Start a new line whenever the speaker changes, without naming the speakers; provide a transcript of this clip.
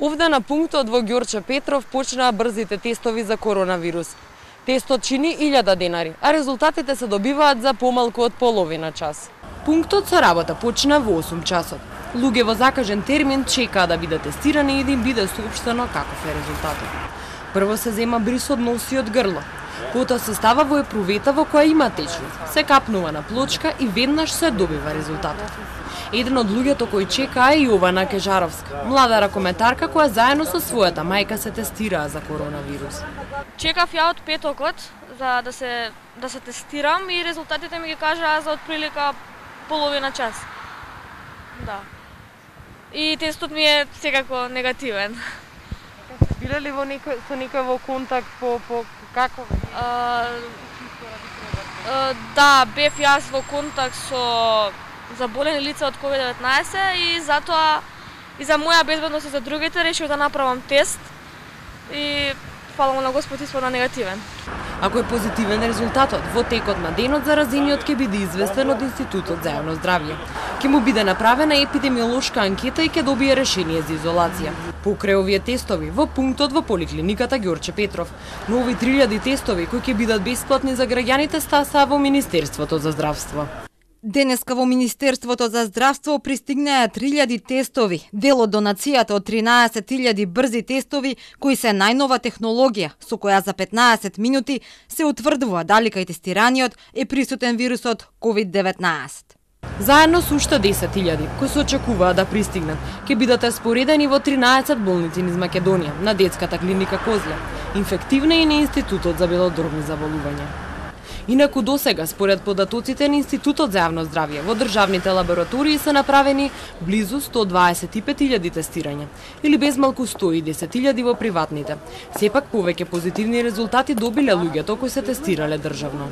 Овде на пунктот во Ѓорче Петров почнаа брзите тестови за коронавирус. Тестот чини 1000 денари, а резултатите се добиваат за помалку од половина час. Пунктот со работа почна во 8 часот. Луѓе во закажен термин чекаа да бидат тестирани и да им биде соопштено каков е резултатот. Прво се зема брис од носи од грло. Потоа се става во епрувета во која има течност. Се капнува на плочка и веднаш се добива резултатот. Еден од луѓето кој чекаа е Јована Кежаровска, млада ракометарка која заедно со својата мајка се тестираа за коронавирус.
Чекав ја од петокот за да се да се тестирам и резултатите ми ги кажаа за отприлика половина час. Да. И тестот ми е секако негативен.
Биле ли во некој со некој во контакт по по како
А, а, да, бев јас во контакт со заболени лица од COVID-19 и затоа и за моја безбедност и за другите решив да направам тест и фала му на Господ испадна негативен.
Ако е позитивен резултатот, во текот на денот заразениот ќе биде известен од Институтот за јавно здравје. Ќе му биде направена епидемиолошка анкета и ќе добие решение за изолација. Покрај овие тестови, во пунктот во поликлиниката Ѓорче Петров, нови 3000 тестови кои ќе бидат бесплатни за граѓаните стасаа во Министерството за здравство.
Денеска во Министерството за здравство пристигнаа 3000 тестови, дел од донацијата од 13000 брзи тестови кои се најнова технологија со која за 15 минути се утврдува дали кај тестираниот е присутен вирусот COVID-19.
Заедно со уште 10.000 кои се очекуваат да пристигнат, ќе бидат распоредени во 13 болници низ Македонија, на детската клиника Козле, инфективна и на Институтот за белодробни заболувања. Инаку досега, според податоците на Институтот за јавно здравје, во државните лаборатории се направени близу 125.000 тестирања, или безмалку 110.000 во приватните. Сепак повеќе позитивни резултати добиле луѓето кои се тестирале државно.